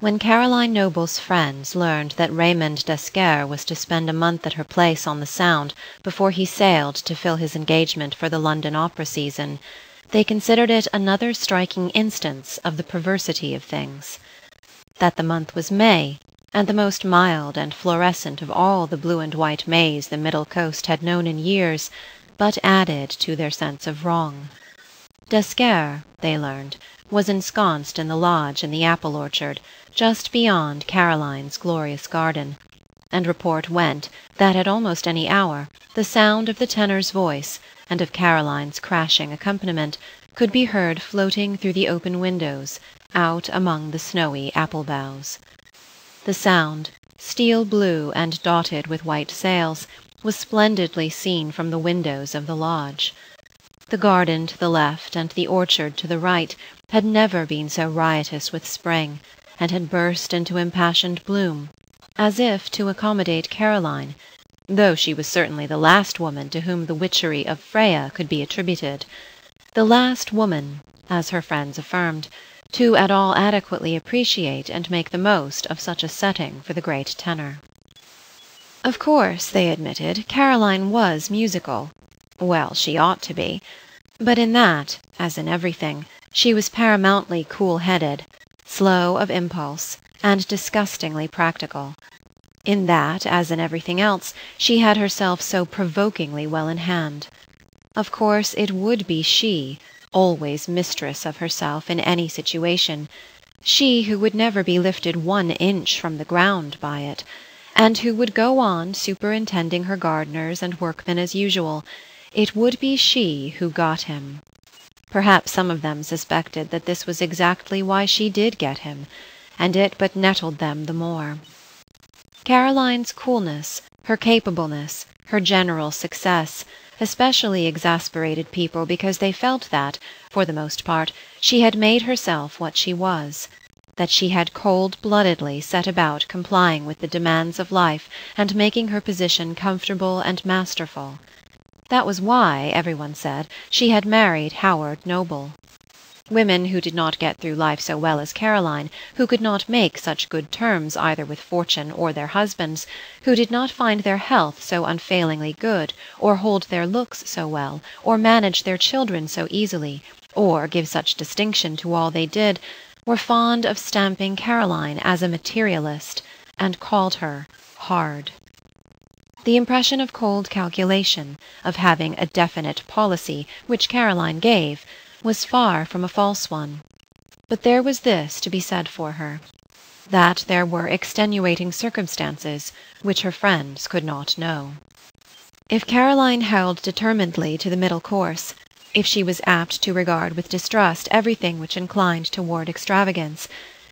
When Caroline Noble's friends learned that Raymond d'Esquerre was to spend a month at her place on the Sound before he sailed to fill his engagement for the London opera season, they considered it another striking instance of the perversity of things. That the month was May, and the most mild and florescent of all the blue and white Mays the Middle Coast had known in years, but added to their sense of wrong. D'Esquerre, they learned, was ensconced in the lodge in the apple orchard, just beyond Caroline's glorious garden, and report went that at almost any hour the sound of the tenor's voice, and of Caroline's crashing accompaniment, could be heard floating through the open windows, out among the snowy apple boughs. The Sound, steel blue and dotted with white sails, was splendidly seen from the windows of the lodge. The garden to the left and the orchard to the right had never been so riotous with spring, and had burst into impassioned bloom, as if to accommodate Caroline, though she was certainly the last woman to whom the witchery of Freya could be attributed the last woman, as her friends affirmed, to at all adequately appreciate and make the most of such a setting for the great tenor. Of course, they admitted, Caroline was musical well, she ought to be. But in that, as in everything, she was paramountly cool headed, slow of impulse, and disgustingly practical. In that, as in everything else, she had herself so provokingly well in hand. Of course it would be she, always mistress of herself in any situation, she who would never be lifted one inch from the ground by it, and who would go on superintending her gardeners and workmen as usual it would be she who got him. Perhaps some of them suspected that this was exactly why she did get him, and it but nettled them the more. Caroline's coolness, her capableness, her general success, especially exasperated people because they felt that, for the most part, she had made herself what she was, that she had cold-bloodedly set about complying with the demands of life and making her position comfortable and masterful. That was why, everyone said, she had married Howard Noble. Women who did not get through life so well as Caroline, who could not make such good terms either with fortune or their husbands, who did not find their health so unfailingly good, or hold their looks so well, or manage their children so easily, or give such distinction to all they did, were fond of stamping Caroline as a materialist, and called her hard. The impression of cold calculation, of having a definite policy, which Caroline gave, was far from a false one. But there was this to be said for her that there were extenuating circumstances which her friends could not know. If Caroline held determinedly to the middle course, if she was apt to regard with distrust everything which inclined toward extravagance,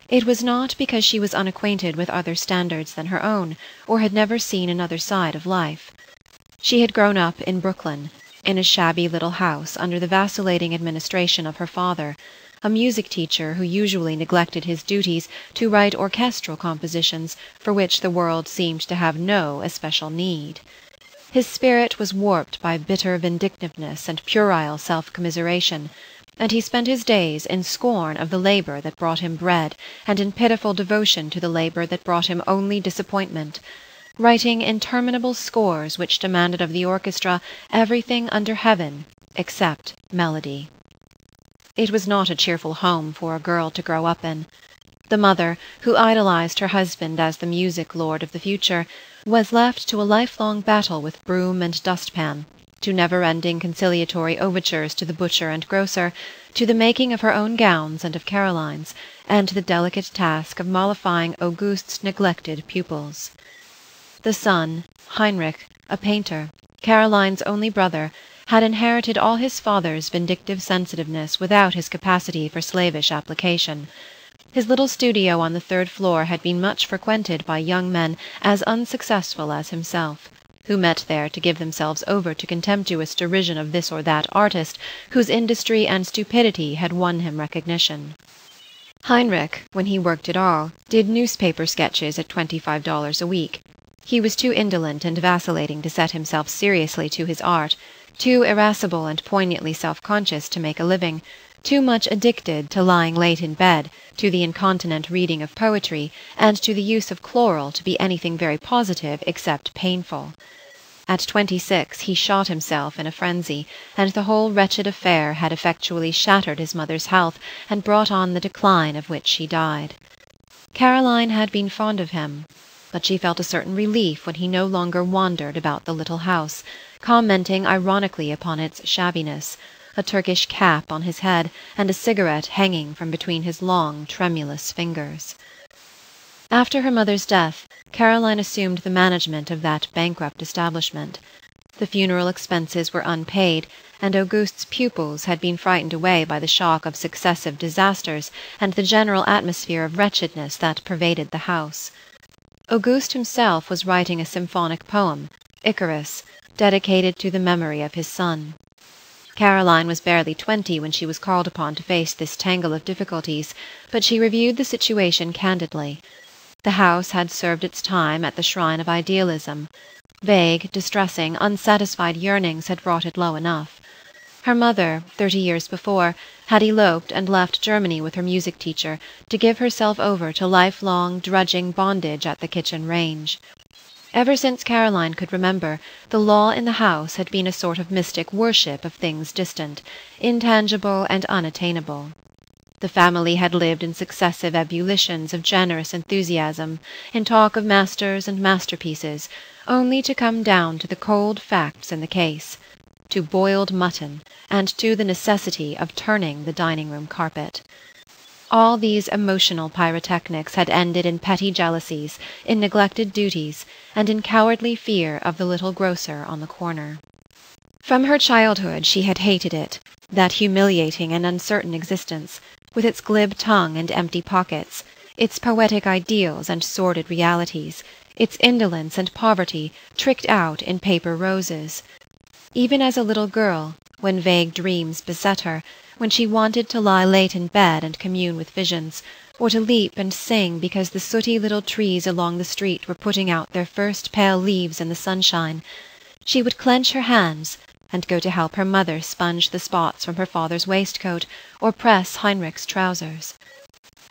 it was not because she was unacquainted with other standards than her own, or had never seen another side of life. She had grown up in Brooklyn, in a shabby little house under the vacillating administration of her father, a music teacher who usually neglected his duties to write orchestral compositions for which the world seemed to have no especial need. His spirit was warped by bitter vindictiveness and puerile self-commiseration and he spent his days in scorn of the labor that brought him bread, and in pitiful devotion to the labor that brought him only disappointment, writing interminable scores which demanded of the orchestra everything under heaven except melody. It was not a cheerful home for a girl to grow up in. The mother, who idolized her husband as the music lord of the future, was left to a lifelong battle with broom and dustpan to never-ending conciliatory overtures to the butcher and grocer, to the making of her own gowns and of Caroline's, and to the delicate task of mollifying Auguste's neglected pupils. The son, Heinrich, a painter, Caroline's only brother, had inherited all his father's vindictive sensitiveness without his capacity for slavish application. His little studio on the third floor had been much frequented by young men as unsuccessful as himself who met there to give themselves over to contemptuous derision of this or that artist whose industry and stupidity had won him recognition. Heinrich, when he worked at all, did newspaper sketches at twenty-five dollars a week. He was too indolent and vacillating to set himself seriously to his art, too irascible and poignantly self-conscious to make a living, too much addicted to lying late in bed, to the incontinent reading of poetry, and to the use of chloral to be anything very positive except painful. At twenty six he shot himself in a frenzy, and the whole wretched affair had effectually shattered his mother's health and brought on the decline of which she died. Caroline had been fond of him, but she felt a certain relief when he no longer wandered about the little house, commenting ironically upon its shabbiness, a Turkish cap on his head, and a cigarette hanging from between his long, tremulous fingers. After her mother's death, Caroline assumed the management of that bankrupt establishment. The funeral expenses were unpaid, and Auguste's pupils had been frightened away by the shock of successive disasters and the general atmosphere of wretchedness that pervaded the house. Auguste himself was writing a symphonic poem, Icarus, dedicated to the memory of his son. Caroline was barely twenty when she was called upon to face this tangle of difficulties, but she reviewed the situation candidly. The house had served its time at the shrine of idealism. Vague, distressing, unsatisfied yearnings had brought it low enough. Her mother, thirty years before, had eloped and left Germany with her music teacher, to give herself over to lifelong, drudging bondage at the kitchen range. Ever since Caroline could remember, the law in the house had been a sort of mystic worship of things distant, intangible and unattainable. The family had lived in successive ebullitions of generous enthusiasm, in talk of masters and masterpieces, only to come down to the cold facts in the case, to boiled mutton, and to the necessity of turning the dining-room carpet. All these emotional pyrotechnics had ended in petty jealousies, in neglected duties, and in cowardly fear of the little grocer on the corner. From her childhood she had hated it, that humiliating and uncertain existence with its glib tongue and empty pockets, its poetic ideals and sordid realities, its indolence and poverty tricked out in paper roses. Even as a little girl, when vague dreams beset her, when she wanted to lie late in bed and commune with visions, or to leap and sing because the sooty little trees along the street were putting out their first pale leaves in the sunshine, she would clench her hands and go to help her mother sponge the spots from her father's waistcoat or press Heinrich's trousers.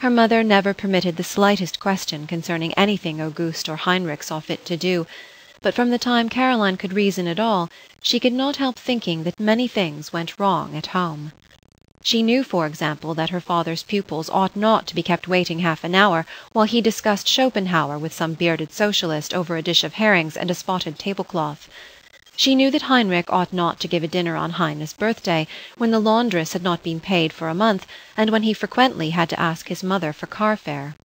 Her mother never permitted the slightest question concerning anything Auguste or Heinrich saw fit to do, but from the time Caroline could reason at all, she could not help thinking that many things went wrong at home. She knew, for example, that her father's pupils ought not to be kept waiting half an hour while he discussed Schopenhauer with some bearded socialist over a dish of herrings and a spotted tablecloth. She knew that Heinrich ought not to give a dinner on Heine's birthday, when the laundress had not been paid for a month, and when he frequently had to ask his mother for car fare.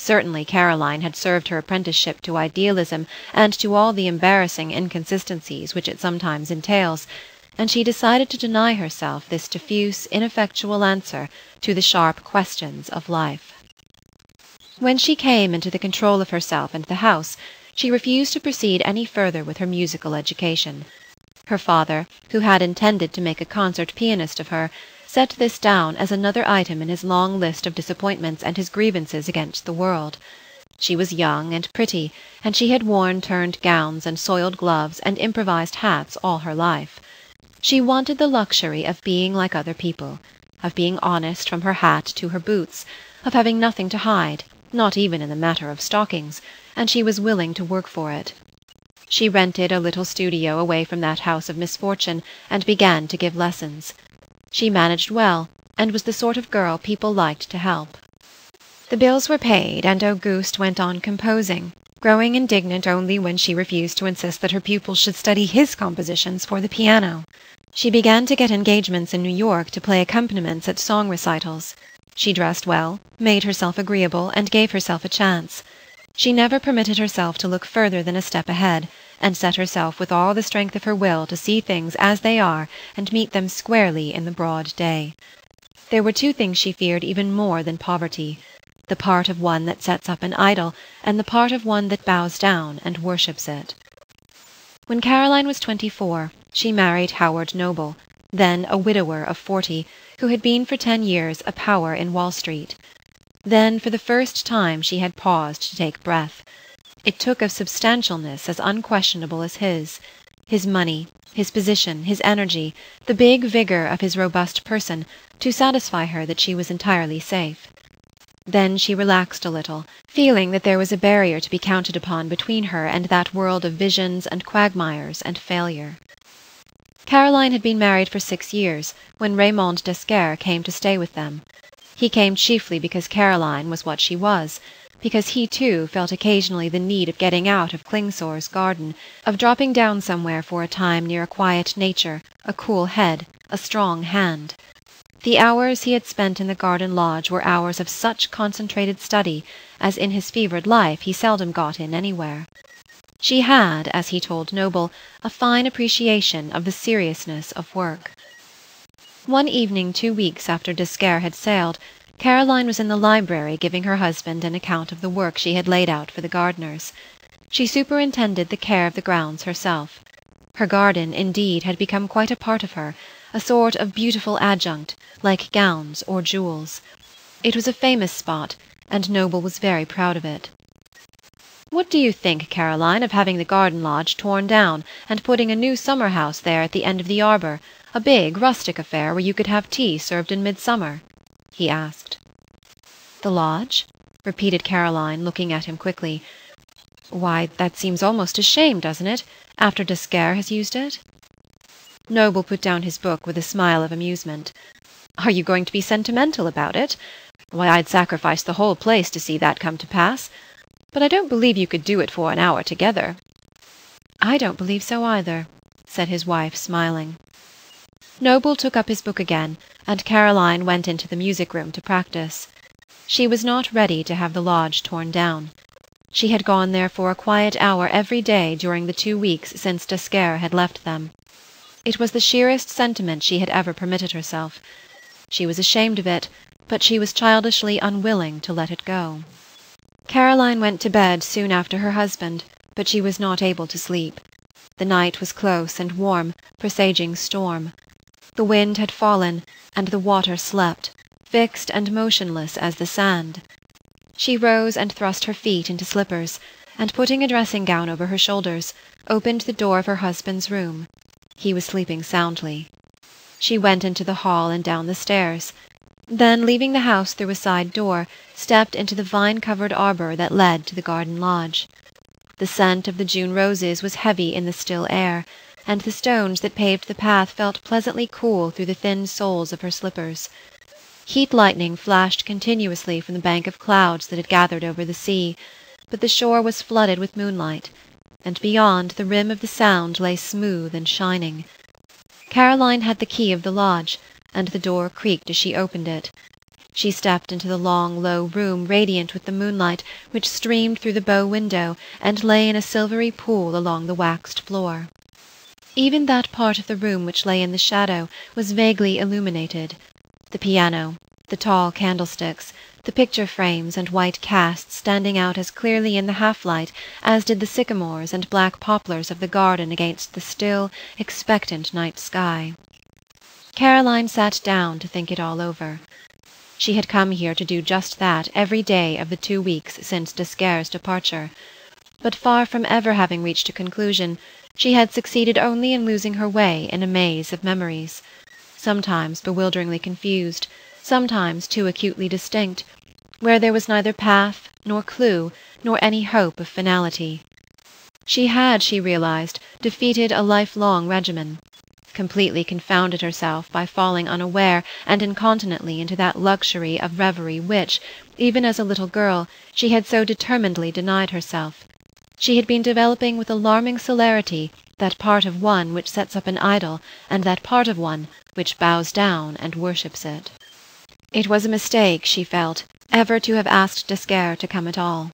Certainly Caroline had served her apprenticeship to idealism and to all the embarrassing inconsistencies which it sometimes entails, and she decided to deny herself this diffuse, ineffectual answer to the sharp questions of life. When she came into the control of herself and the house, she refused to proceed any further with her musical education. Her father, who had intended to make a concert pianist of her, set this down as another item in his long list of disappointments and his grievances against the world. She was young and pretty, and she had worn turned gowns and soiled gloves and improvised hats all her life. She wanted the luxury of being like other people, of being honest from her hat to her boots, of having nothing to hide, not even in the matter of stockings, and she was willing to work for it. She rented a little studio away from that house of misfortune, and began to give lessons. She managed well, and was the sort of girl people liked to help. The bills were paid, and Auguste went on composing, growing indignant only when she refused to insist that her pupils should study his compositions for the piano. She began to get engagements in New York to play accompaniments at song recitals. She dressed well, made herself agreeable, and gave herself a chance. She never permitted herself to look further than a step ahead, and set herself with all the strength of her will to see things as they are and meet them squarely in the broad day. There were two things she feared even more than poverty the part of one that sets up an idol, and the part of one that bows down and worships it. When Caroline was twenty-four, she married Howard Noble, then a widower of forty, who had been for ten years a power in Wall Street. Then for the first time she had paused to take breath. It took of substantialness as unquestionable as his; his money, his position, his energy, the big vigour of his robust person, to satisfy her that she was entirely safe. Then she relaxed a little, feeling that there was a barrier to be counted upon between her and that world of visions and quagmires and failure. Caroline had been married for six years when Raymond d'Esquerre came to stay with them. He came chiefly because Caroline was what she was, because he too felt occasionally the need of getting out of Klingsor's garden, of dropping down somewhere for a time near a quiet nature, a cool head, a strong hand. The hours he had spent in the garden lodge were hours of such concentrated study as in his fevered life he seldom got in anywhere. She had, as he told Noble, a fine appreciation of the seriousness of work. One evening two weeks after d'Esquerre had sailed, Caroline was in the library giving her husband an account of the work she had laid out for the gardeners. She superintended the care of the grounds herself. Her garden, indeed, had become quite a part of her, a sort of beautiful adjunct, like gowns or jewels. It was a famous spot, and Noble was very proud of it. What do you think, Caroline, of having the garden lodge torn down, and putting a new summer house there at the end of the arbour, a big rustic affair where you could have tea served in midsummer? he asked. "The lodge?" repeated Caroline, looking at him quickly. "Why, that seems almost a shame, doesn't it, after d'Esquerre has used it?" Noble put down his book with a smile of amusement. "Are you going to be sentimental about it? Why, I'd sacrifice the whole place to see that come to pass. But I don't believe you could do it for an hour together." "I don't believe so either," said his wife, smiling. Noble took up his book again, and Caroline went into the music room to practice. She was not ready to have the lodge torn down. She had gone there for a quiet hour every day during the two weeks since d'Esquerre had left them. It was the sheerest sentiment she had ever permitted herself. She was ashamed of it, but she was childishly unwilling to let it go. Caroline went to bed soon after her husband, but she was not able to sleep. The night was close and warm, presaging storm. The wind had fallen, and the water slept, fixed and motionless as the sand. She rose and thrust her feet into slippers, and putting a dressing gown over her shoulders, opened the door of her husband's room. He was sleeping soundly. She went into the hall and down the stairs; then, leaving the house through a side door, stepped into the vine-covered arbour that led to the garden lodge. The scent of the June roses was heavy in the still air and the stones that paved the path felt pleasantly cool through the thin soles of her slippers. Heat lightning flashed continuously from the bank of clouds that had gathered over the sea, but the shore was flooded with moonlight, and beyond the rim of the Sound lay smooth and shining. Caroline had the key of the lodge, and the door creaked as she opened it. She stepped into the long, low room radiant with the moonlight which streamed through the bow window and lay in a silvery pool along the waxed floor. Even that part of the room which lay in the shadow was vaguely illuminated. The piano, the tall candlesticks, the picture frames and white casts standing out as clearly in the half-light as did the sycamores and black poplars of the garden against the still, expectant night sky. Caroline sat down to think it all over. She had come here to do just that every day of the two weeks since d'Esquerre's departure, but far from ever having reached a conclusion, she had succeeded only in losing her way in a maze of memories, sometimes bewilderingly confused, sometimes too acutely distinct, where there was neither path, nor clue, nor any hope of finality. She had, she realized, defeated a lifelong regimen, completely confounded herself by falling unaware and incontinently into that luxury of reverie which, even as a little girl, she had so determinedly denied herself she had been developing with alarming celerity that part of one which sets up an idol and that part of one which bows down and worships it. It was a mistake, she felt, ever to have asked d'Esquerre to come at all.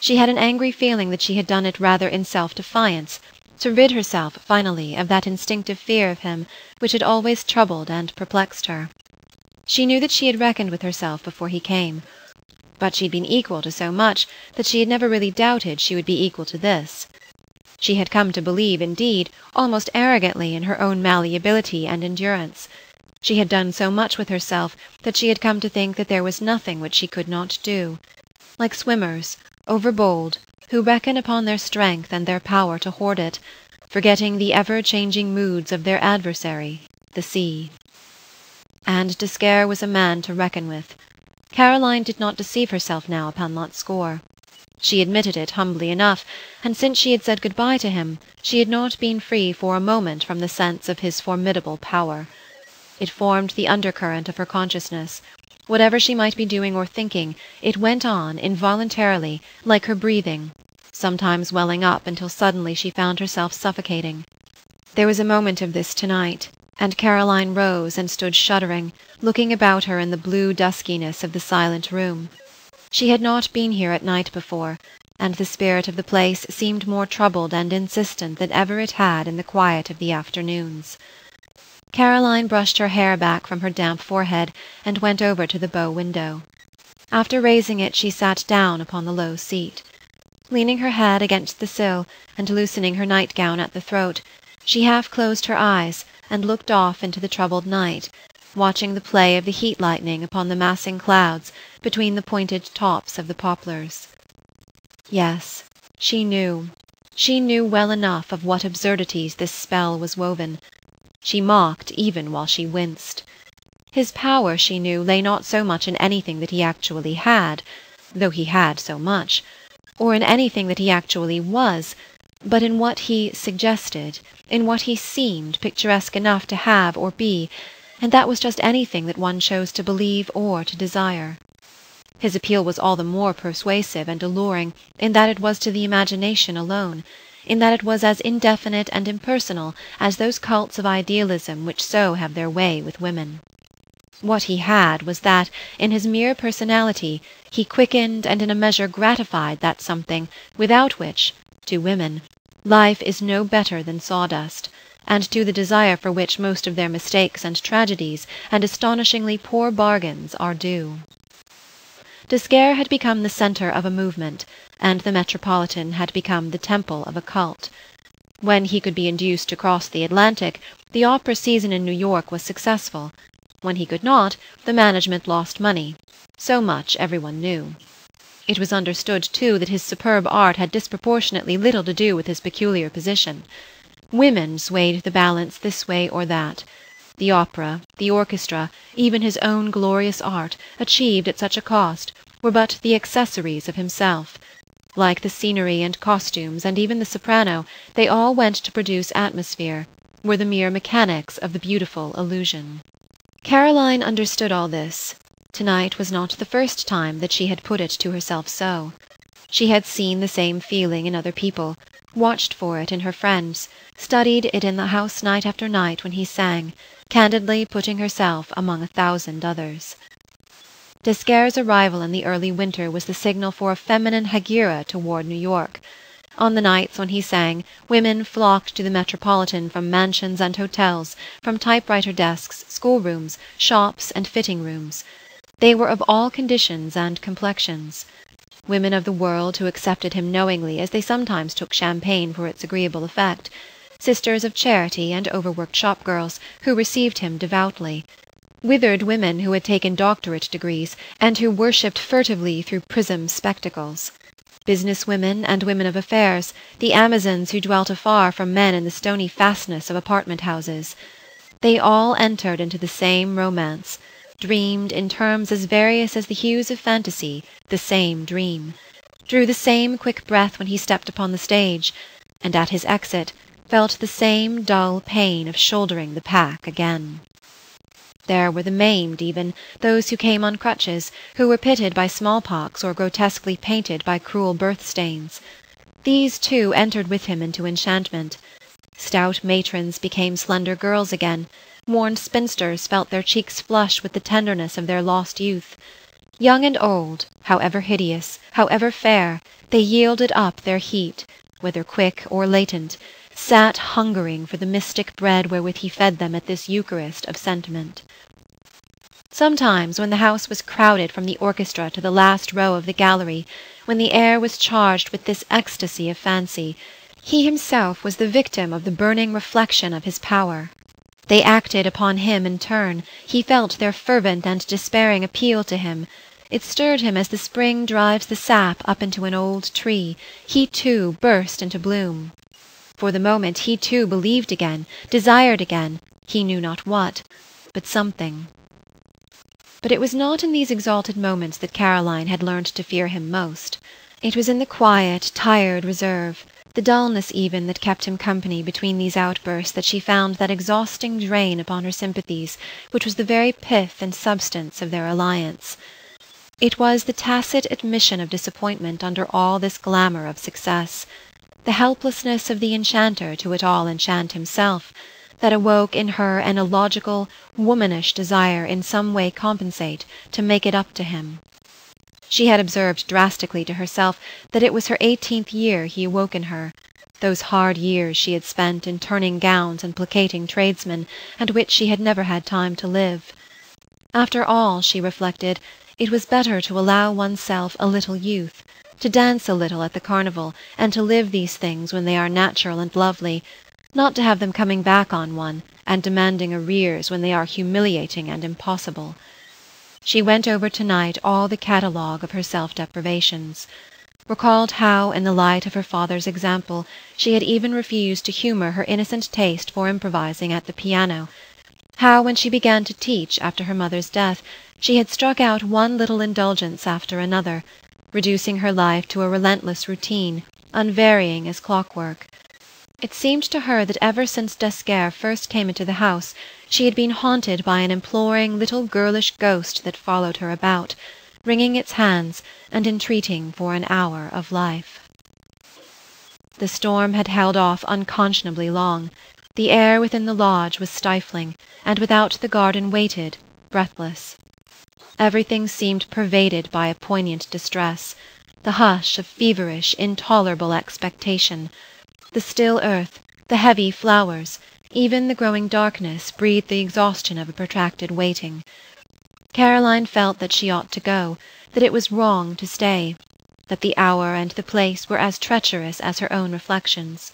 She had an angry feeling that she had done it rather in self-defiance, to rid herself, finally, of that instinctive fear of him which had always troubled and perplexed her. She knew that she had reckoned with herself before he came, but she'd been equal to so much that she had never really doubted she would be equal to this. She had come to believe, indeed, almost arrogantly in her own malleability and endurance. She had done so much with herself that she had come to think that there was nothing which she could not do. Like swimmers, overbold, who reckon upon their strength and their power to hoard it, forgetting the ever-changing moods of their adversary, the sea. And D'Esquerre was a man to reckon with. Caroline did not deceive herself now upon that score. She admitted it humbly enough, and since she had said good bye to him, she had not been free for a moment from the sense of his formidable power. It formed the undercurrent of her consciousness. Whatever she might be doing or thinking, it went on, involuntarily, like her breathing, sometimes welling up until suddenly she found herself suffocating. There was a moment of this tonight, and Caroline rose and stood shuddering, looking about her in the blue duskiness of the silent room. She had not been here at night before, and the spirit of the place seemed more troubled and insistent than ever it had in the quiet of the afternoons. Caroline brushed her hair back from her damp forehead and went over to the bow window. After raising it she sat down upon the low seat. Leaning her head against the sill, and loosening her nightgown at the throat, she half closed her eyes and looked off into the troubled night, watching the play of the heat lightning upon the massing clouds between the pointed tops of the poplars. Yes, she knew, she knew well enough of what absurdities this spell was woven. She mocked even while she winced. His power, she knew, lay not so much in anything that he actually had, though he had so much, or in anything that he actually was, but in what he suggested, in what he seemed picturesque enough to have or be, and that was just anything that one chose to believe or to desire. His appeal was all the more persuasive and alluring in that it was to the imagination alone, in that it was as indefinite and impersonal as those cults of idealism which so have their way with women. What he had was that, in his mere personality, he quickened and in a measure gratified that something without which, to women, life is no better than sawdust, and to the desire for which most of their mistakes and tragedies and astonishingly poor bargains are due. D'Esquerre had become the centre of a movement, and the Metropolitan had become the temple of a cult. When he could be induced to cross the Atlantic, the opera season in New York was successful. When he could not, the management lost money. So much every one knew. It was understood, too, that his superb art had disproportionately little to do with his peculiar position. Women swayed the balance this way or that. The opera, the orchestra, even his own glorious art, achieved at such a cost, were but the accessories of himself. Like the scenery and costumes and even the soprano, they all went to produce atmosphere, were the mere mechanics of the beautiful illusion. Caroline understood all this. Tonight was not the first time that she had put it to herself so. She had seen the same feeling in other people, watched for it in her friends, studied it in the house night after night when he sang, candidly putting herself among a thousand others. D'Esquerre's arrival in the early winter was the signal for a feminine hegira toward New York. On the nights when he sang, women flocked to the Metropolitan from mansions and hotels, from typewriter desks, schoolrooms, shops, and fitting rooms. They were of all conditions and complexions. Women of the world who accepted him knowingly as they sometimes took champagne for its agreeable effect, sisters of charity and overworked shop-girls who received him devoutly, withered women who had taken doctorate degrees and who worshipped furtively through prism spectacles, business women and women of affairs, the Amazons who dwelt afar from men in the stony fastness of apartment houses. They all entered into the same romance, dreamed, in terms as various as the hues of fantasy, the same dream, drew the same quick breath when he stepped upon the stage, and at his exit felt the same dull pain of shouldering the pack again. There were the maimed even, those who came on crutches, who were pitted by smallpox or grotesquely painted by cruel birth stains. These, too, entered with him into enchantment. Stout matrons became slender girls again, Worn spinsters felt their cheeks flush with the tenderness of their lost youth. Young and old, however hideous, however fair, they yielded up their heat, whether quick or latent, sat hungering for the mystic bread wherewith he fed them at this Eucharist of sentiment. Sometimes, when the house was crowded from the orchestra to the last row of the gallery, when the air was charged with this ecstasy of fancy, he himself was the victim of the burning reflection of his power. They acted upon him in turn; he felt their fervent and despairing appeal to him; it stirred him as the spring drives the sap up into an old tree; he too burst into bloom. For the moment he too believed again, desired again, he knew not what, but something. But it was not in these exalted moments that Caroline had learned to fear him most. It was in the quiet, tired reserve, the dullness even that kept him company between these outbursts that she found that exhausting drain upon her sympathies which was the very pith and substance of their alliance. It was the tacit admission of disappointment under all this glamour of success, the helplessness of the enchanter to at all enchant himself, that awoke in her an illogical, womanish desire in some way compensate, to make it up to him. She had observed drastically to herself that it was her eighteenth year he awoke in her, those hard years she had spent in turning gowns and placating tradesmen, and which she had never had time to live. After all, she reflected, it was better to allow oneself a little youth, to dance a little at the carnival, and to live these things when they are natural and lovely, not to have them coming back on one, and demanding arrears when they are humiliating and impossible. She went over to-night all the catalogue of her self-deprivations, recalled how, in the light of her father's example, she had even refused to humour her innocent taste for improvising at the piano, how, when she began to teach after her mother's death, she had struck out one little indulgence after another, reducing her life to a relentless routine, unvarying as clockwork. It seemed to her that ever since d'Esquerre first came into the house she had been haunted by an imploring little girlish ghost that followed her about, wringing its hands and entreating for an hour of life. The storm had held off unconscionably long. The air within the lodge was stifling, and without the garden waited, breathless. Everything seemed pervaded by a poignant distress, the hush of feverish, intolerable expectation. The still earth, the heavy flowers, even the growing darkness, breathed the exhaustion of a protracted waiting. Caroline felt that she ought to go, that it was wrong to stay, that the hour and the place were as treacherous as her own reflections.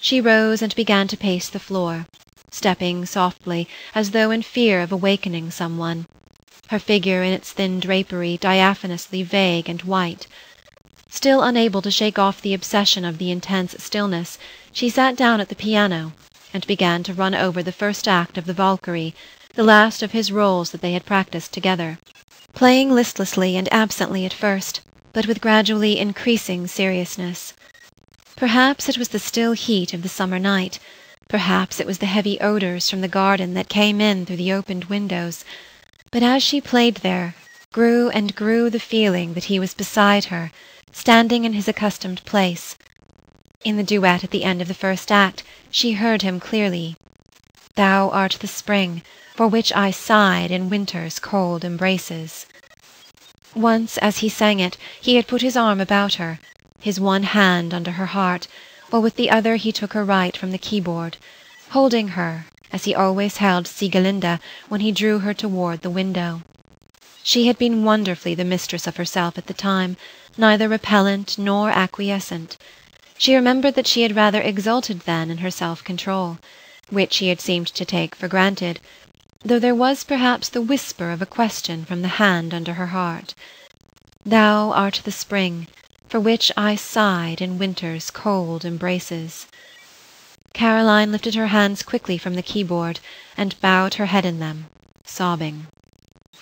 She rose and began to pace the floor, stepping softly, as though in fear of awakening some one, her figure in its thin drapery diaphanously vague and white. Still unable to shake off the obsession of the intense stillness, she sat down at the piano and began to run over the first act of the Valkyrie, the last of his roles that they had practiced together, playing listlessly and absently at first, but with gradually increasing seriousness. Perhaps it was the still heat of the summer night, perhaps it was the heavy odours from the garden that came in through the opened windows, but as she played there, grew and grew the feeling that he was beside her, standing in his accustomed place. In the duet at the end of the first act she heard him clearly. Thou art the spring, for which I sighed in winter's cold embraces. Once, as he sang it, he had put his arm about her, his one hand under her heart, while with the other he took her right from the keyboard, holding her, as he always held Sieglinde when he drew her toward the window. She had been wonderfully the mistress of herself at the time, neither repellent nor acquiescent. She remembered that she had rather exulted then in her self-control, which she had seemed to take for granted, though there was perhaps the whisper of a question from the hand under her heart. Thou art the spring, for which I sighed in winter's cold embraces. Caroline lifted her hands quickly from the keyboard and bowed her head in them, sobbing.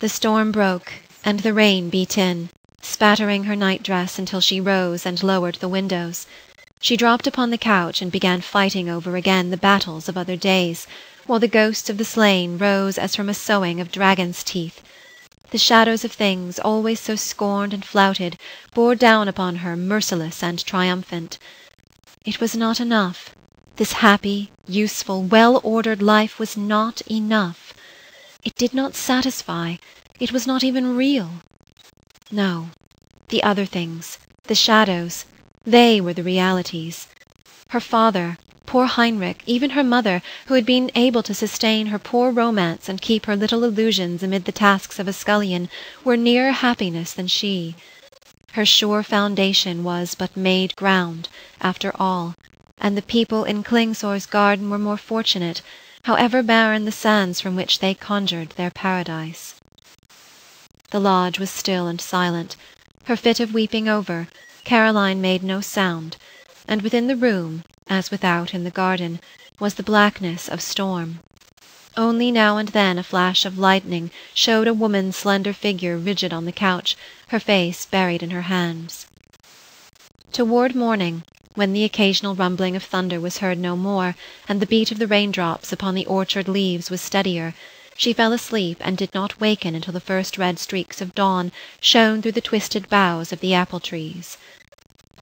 The storm broke, and the rain beat in, spattering her night-dress until she rose and lowered the windows. She dropped upon the couch and began fighting over again the battles of other days, while the ghosts of the slain rose as from a sowing of dragon's teeth. The shadows of things, always so scorned and flouted, bore down upon her merciless and triumphant. It was not enough. This happy, useful, well-ordered life was not enough. It did not satisfy, it was not even real. No, the other things, the shadows, they were the realities. Her father, poor Heinrich, even her mother, who had been able to sustain her poor romance and keep her little illusions amid the tasks of a scullion, were nearer happiness than she. Her sure foundation was but made ground, after all, and the people in Klingsor's garden were more fortunate, however barren the sands from which they conjured their paradise. The lodge was still and silent. Her fit of weeping over, Caroline made no sound, and within the room, as without in the garden, was the blackness of storm. Only now and then a flash of lightning showed a woman's slender figure rigid on the couch, her face buried in her hands. Toward morning, when the occasional rumbling of thunder was heard no more, and the beat of the raindrops upon the orchard leaves was steadier, she fell asleep and did not waken until the first red streaks of dawn shone through the twisted boughs of the apple trees.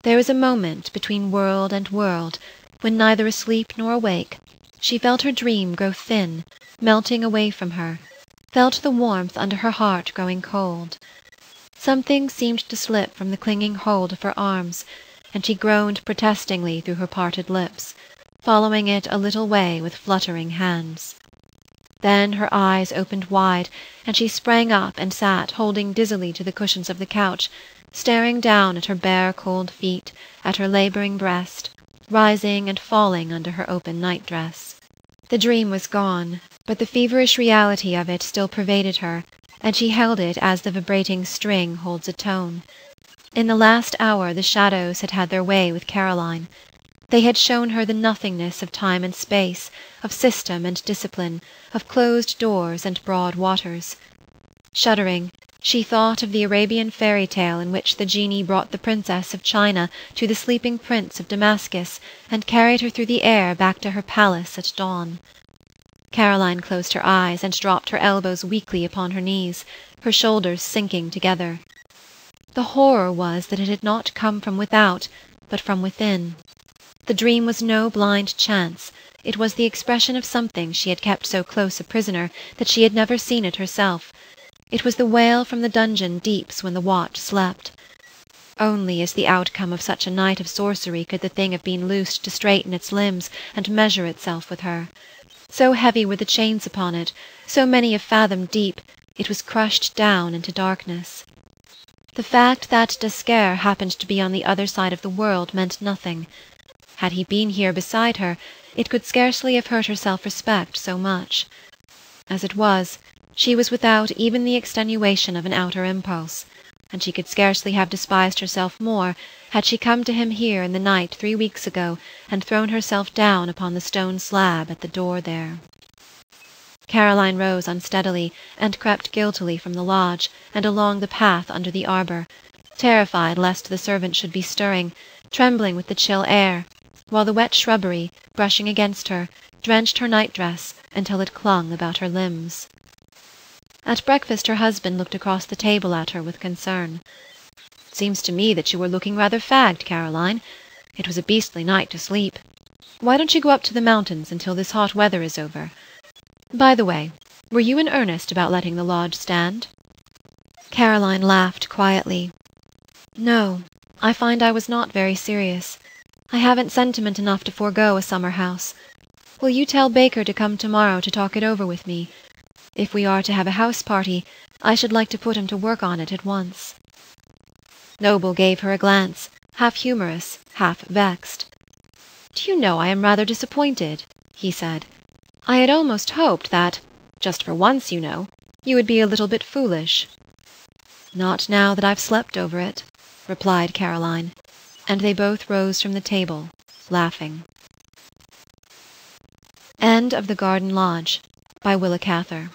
There was a moment between world and world when, neither asleep nor awake, she felt her dream grow thin, melting away from her, felt the warmth under her heart growing cold. Something seemed to slip from the clinging hold of her arms, and she groaned protestingly through her parted lips, following it a little way with fluttering hands. Then her eyes opened wide, and she sprang up and sat holding dizzily to the cushions of the couch, staring down at her bare cold feet, at her labouring breast, rising and falling under her open night-dress. The dream was gone, but the feverish reality of it still pervaded her, and she held it as the vibrating string holds a tone. In the last hour the shadows had had their way with Caroline. They had shown her the nothingness of time and space, of system and discipline, of closed doors and broad waters. Shuddering, she thought of the Arabian fairy tale in which the genie brought the Princess of China to the sleeping Prince of Damascus and carried her through the air back to her palace at dawn. Caroline closed her eyes and dropped her elbows weakly upon her knees, her shoulders sinking together. The horror was that it had not come from without, but from within. The dream was no blind chance, it was the expression of something she had kept so close a prisoner that she had never seen it herself it was the wail from the dungeon deeps when the watch slept. Only as the outcome of such a night of sorcery could the thing have been loosed to straighten its limbs and measure itself with her. So heavy were the chains upon it, so many a fathom deep, it was crushed down into darkness. The fact that d'Esquerre happened to be on the other side of the world meant nothing. Had he been here beside her, it could scarcely have hurt her self-respect so much. As it was, she was without even the extenuation of an outer impulse, and she could scarcely have despised herself more had she come to him here in the night three weeks ago and thrown herself down upon the stone slab at the door there. Caroline rose unsteadily and crept guiltily from the lodge and along the path under the arbour, terrified lest the servant should be stirring, trembling with the chill air, while the wet shrubbery, brushing against her, drenched her night-dress until it clung about her limbs. At breakfast her husband looked across the table at her with concern. "Seems to me that you are looking rather fagged, Caroline. It was a beastly night to sleep. Why don't you go up to the mountains until this hot weather is over? By the way, were you in earnest about letting the lodge stand?" Caroline laughed quietly. "No, I find I was not very serious. I haven't sentiment enough to forego a summer house. Will you tell Baker to come tomorrow to talk it over with me? If we are to have a house party, I should like to put him to work on it at once." Noble gave her a glance, half humorous, half vexed. "Do you know I am rather disappointed," he said. "I had almost hoped that just for once, you know you would be a little bit foolish." "Not now that I've slept over it," replied Caroline, and they both rose from the table, laughing. End of The Garden Lodge by Willa Cather